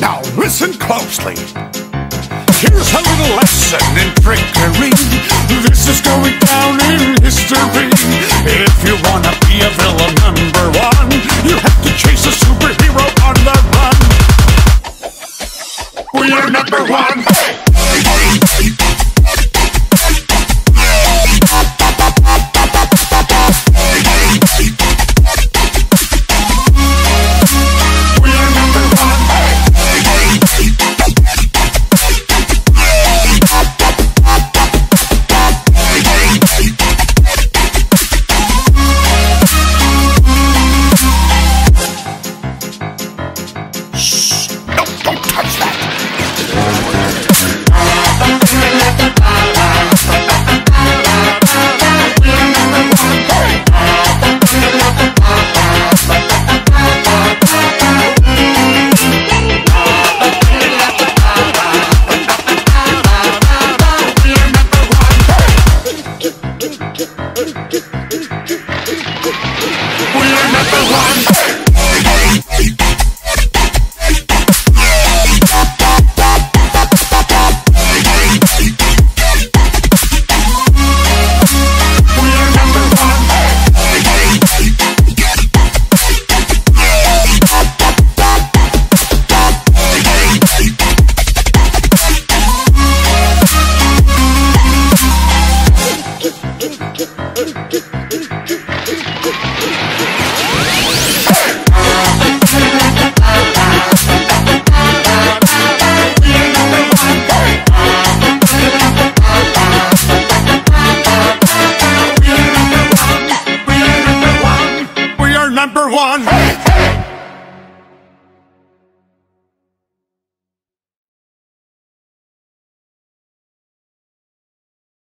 Now listen closely. Here's a little lesson don't, don't touch that. one. Hey, hey.